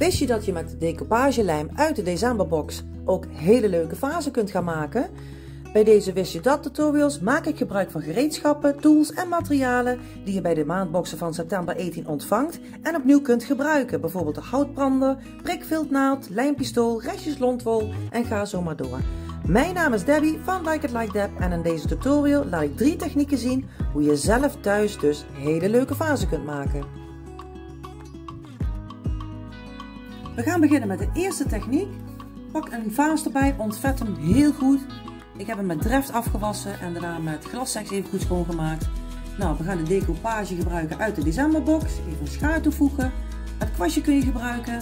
Wist je dat je met decoupagelijm uit de decemberbox ook hele leuke vazen kunt gaan maken? Bij deze Wist je dat tutorials maak ik gebruik van gereedschappen, tools en materialen die je bij de maandboxen van september 18 ontvangt en opnieuw kunt gebruiken. Bijvoorbeeld de houtbrander, prikviltnaald, lijmpistool, restjes lontwol en ga zo maar door. Mijn naam is Debbie van Like It Like Deb en in deze tutorial laat ik drie technieken zien hoe je zelf thuis dus hele leuke vazen kunt maken. We gaan beginnen met de eerste techniek. Pak een vaas erbij, ontvet hem heel goed. Ik heb hem met dreft afgewassen en daarna met glasseks even goed schoongemaakt. Nou, we gaan de decoupage gebruiken uit de decemberbox. Even schaar toevoegen. Het kwastje kun je gebruiken.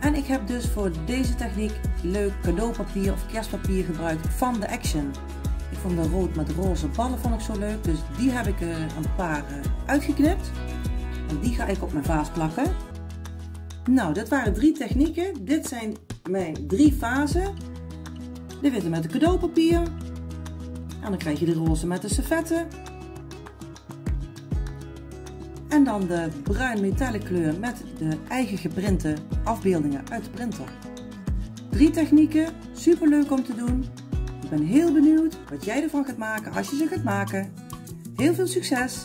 En ik heb dus voor deze techniek leuk cadeaupapier of kerstpapier gebruikt van de Action. Ik vond de rood met roze ballen vond ik zo leuk, dus die heb ik een paar eh, uitgeknipt. En die ga ik op mijn vaas plakken. Nou, dit waren drie technieken. Dit zijn mijn drie vazen. De witte met de cadeaupapier. En dan krijg je de roze met de servetten. En dan de bruin metallic kleur met de eigen geprinte afbeeldingen uit de printer. Drie technieken, super leuk om te doen. Ik ben heel benieuwd wat jij ervan gaat maken als je ze gaat maken. Heel veel succes!